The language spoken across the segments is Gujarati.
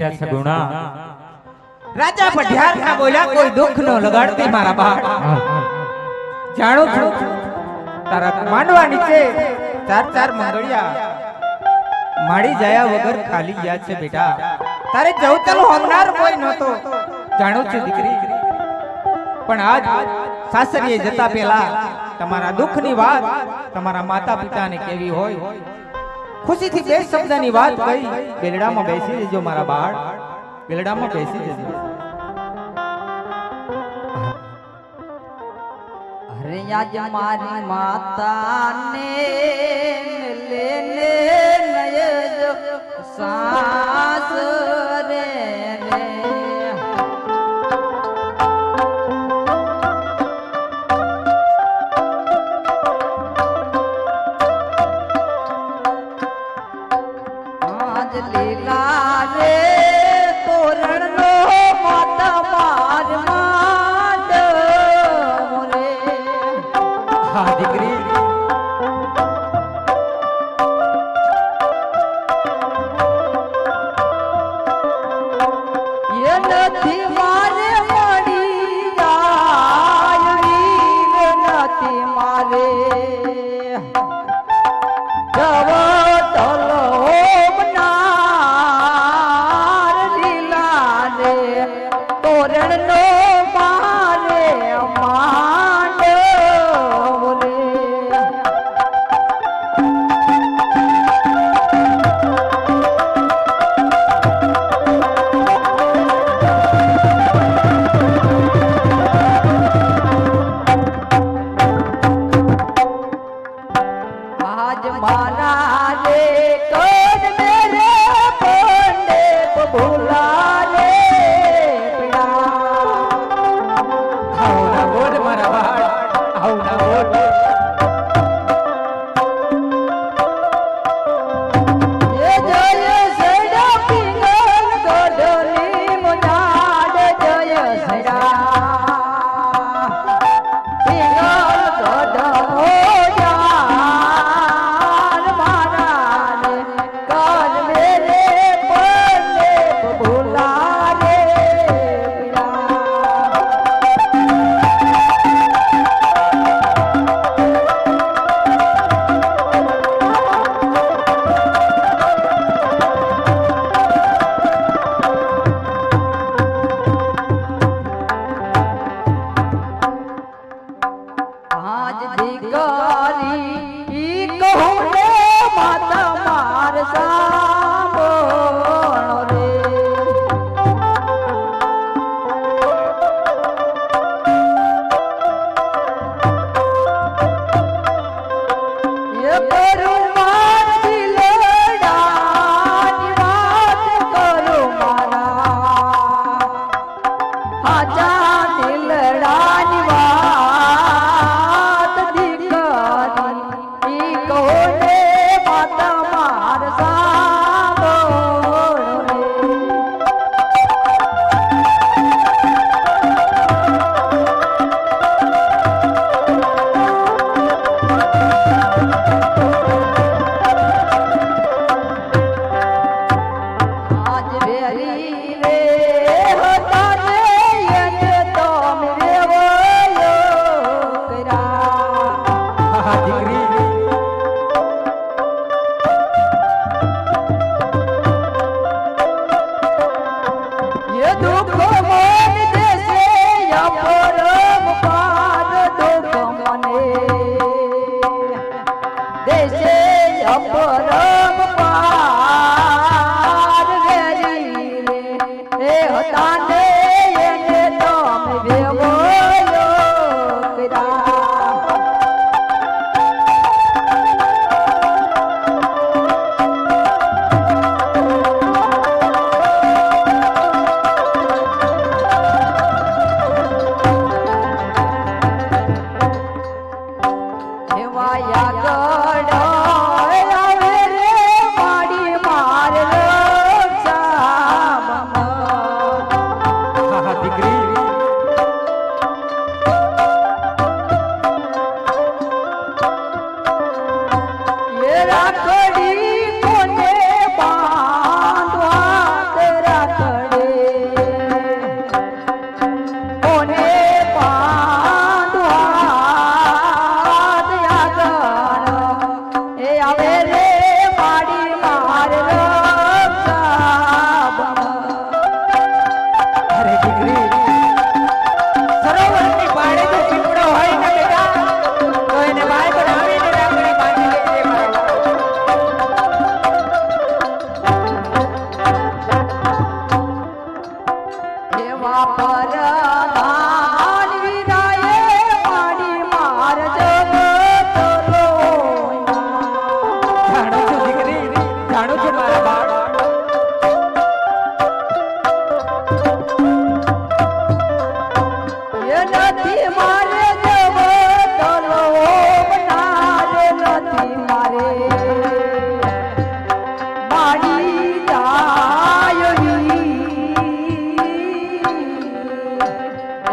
બેટા સગુણા. રાજા પઢિયાર ના બોલ્યા કોઈ દુઃખ નો લગાડતી મારા બાળ જાણું છું? તારા માંડવા નીચે ચાર ચાર મંગળિયા. માડી જયા વગર ખાલી ગયા છે બેટા. તારે જવતલ હોમનાર કોઈ નહોતો. જાણું છું દીકરી? પણ આજ સાસરીએ જતા પહેલા તમારા દુઃખની વાત તમારા માતા પિતાને કેવી હોય? ખુશીથી બે શબ્દની વાત કહી બેલડામાં બેસી જજો મારા બાળ. બેલડામાં બેસી જજો અરે આજ મારી માતાને લેને નયજ સાસ નથી વાર amor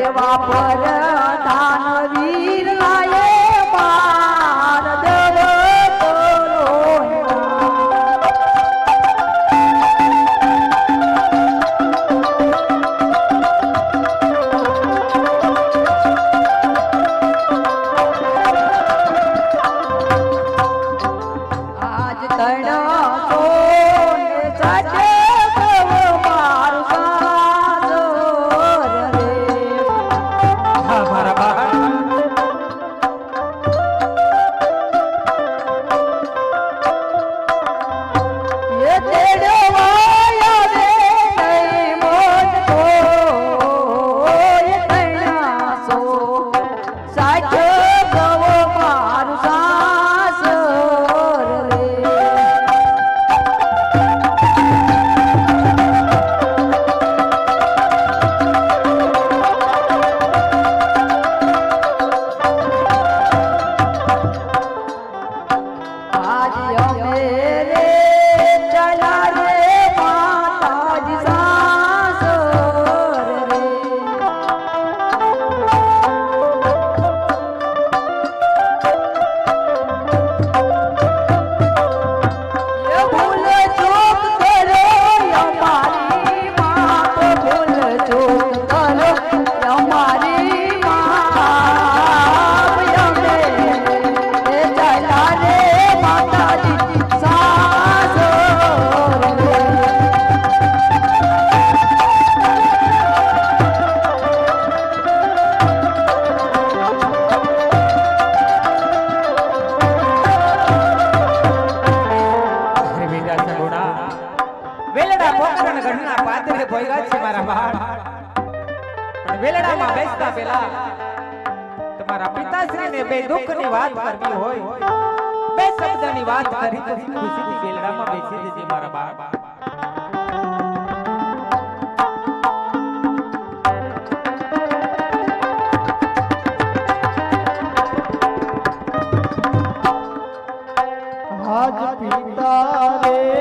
એવા પર દાનવીર લાયે બા વેલડા પોકરણ ઘરના પાદરે ભોયરા છે મારા બાળ. પણ વેલડામાં બેસતા પેલા તમારા પિતાશ્રીને બે દુઃખની વાત કરવી હોય. બે શબ્દની વાત કરી તો ખુશીથી વેલડામાં બેસી દેજે મારા બાળ. આજ પિતા રે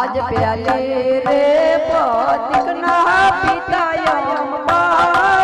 આજ પ્યાલે રે પોતિક ના પિતા અંબા.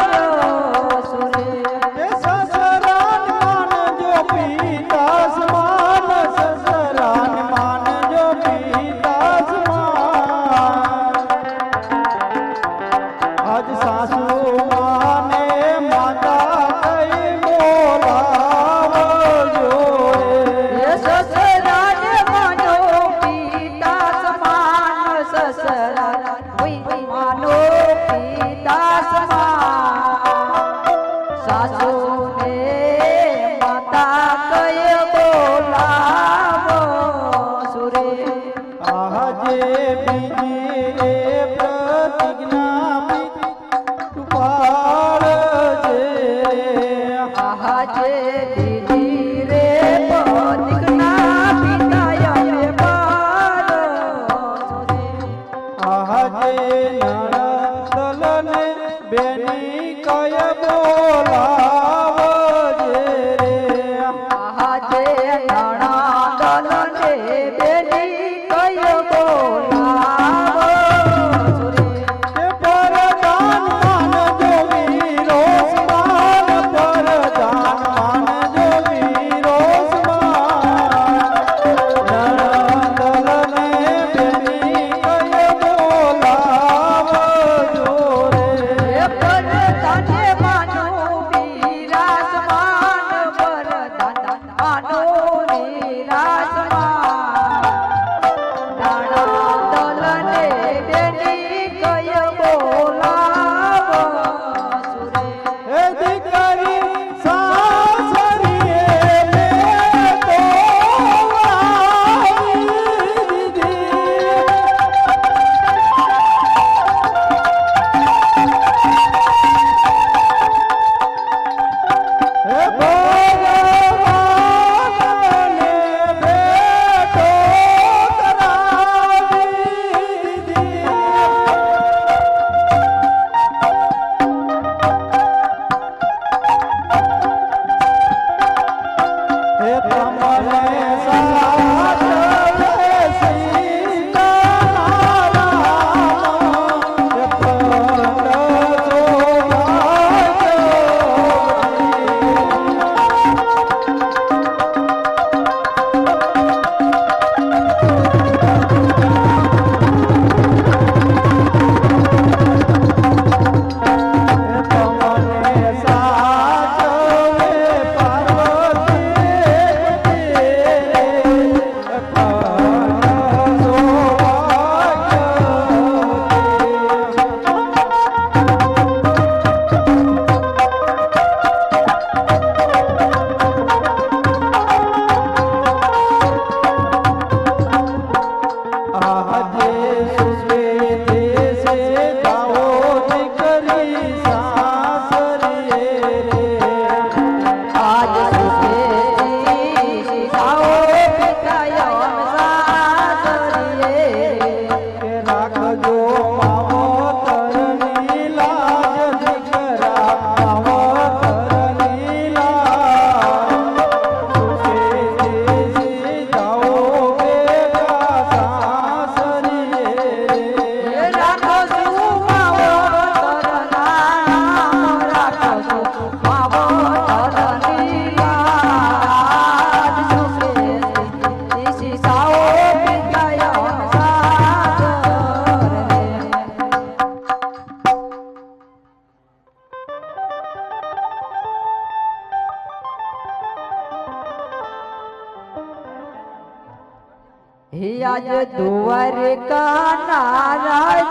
का नारायण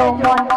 vô môn